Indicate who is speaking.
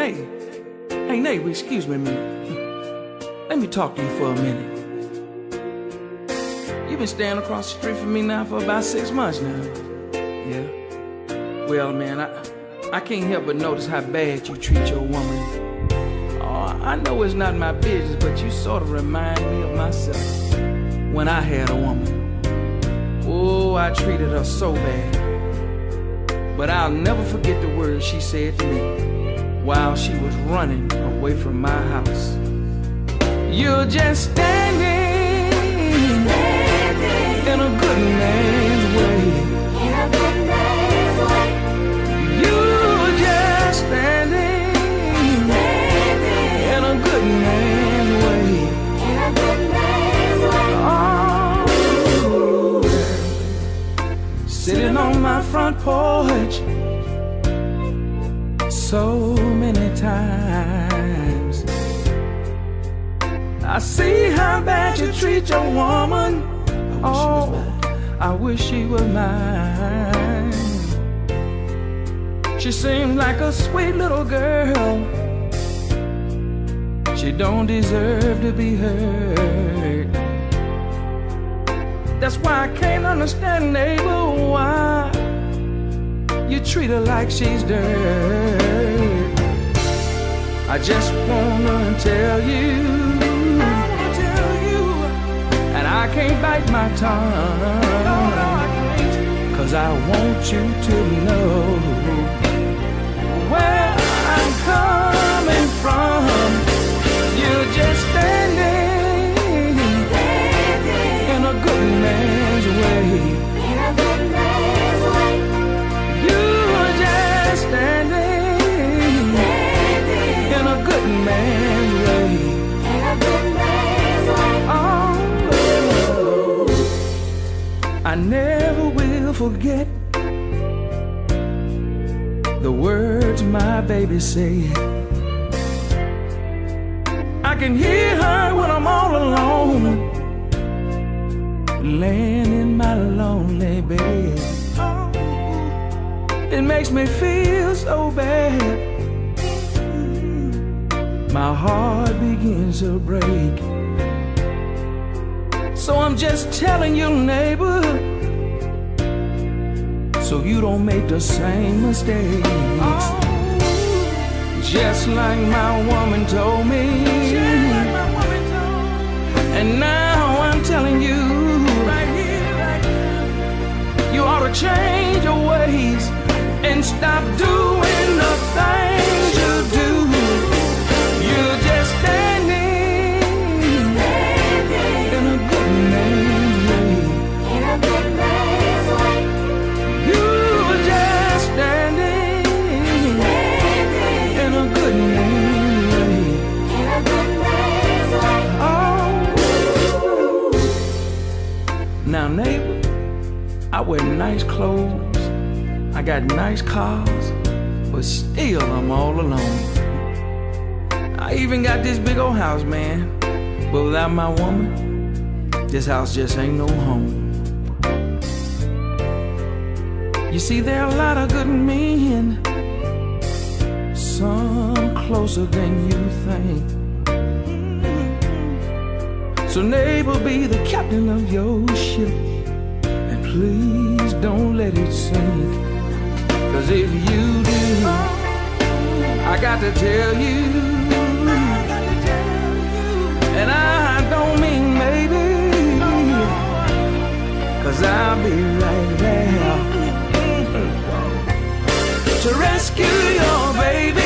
Speaker 1: Hey, hey, neighbor, excuse me a minute. Let me talk to you for a minute. You've been standing across the street from me now for about six months now. Yeah. Well, man, I, I can't help but notice how bad you treat your woman. Oh, I know it's not my business, but you sort of remind me of myself when I had a woman. Oh, I treated her so bad. But I'll never forget the words she said to me while she was running away from my house. You're just standing, in a good man's way. You're just standing, in a good man's way. Oh, sitting on my front porch so many times. I see how bad you treat your woman. Oh, I wish she was oh, mine. She seems like a sweet little girl. She don't deserve to be hurt. That's why I can't understand, neighbor, why you treat her like she's dirt. I just wanna tell you, tell you, and I can't bite my tongue, cause I want you to know forget the words my baby say. I can hear her when I'm all alone, laying in my lonely bed. It makes me feel so bad. My heart begins to break. So I'm just telling you, neighbor, so you don't make the same mistakes. Just like my woman told me. And now I'm telling you, you ought to change your ways and stop doing the things Now, neighbor, I wear nice clothes. I got nice cars, but still I'm all alone. I even got this big old house, man. But without my woman, this house just ain't no home. You see, there are a lot of good men, some closer than you think. So, neighbor, be the captain of your ship, and please don't let it sink. Cause if you do, I got to tell you, and I don't mean maybe, cause I'll be right there to rescue your baby.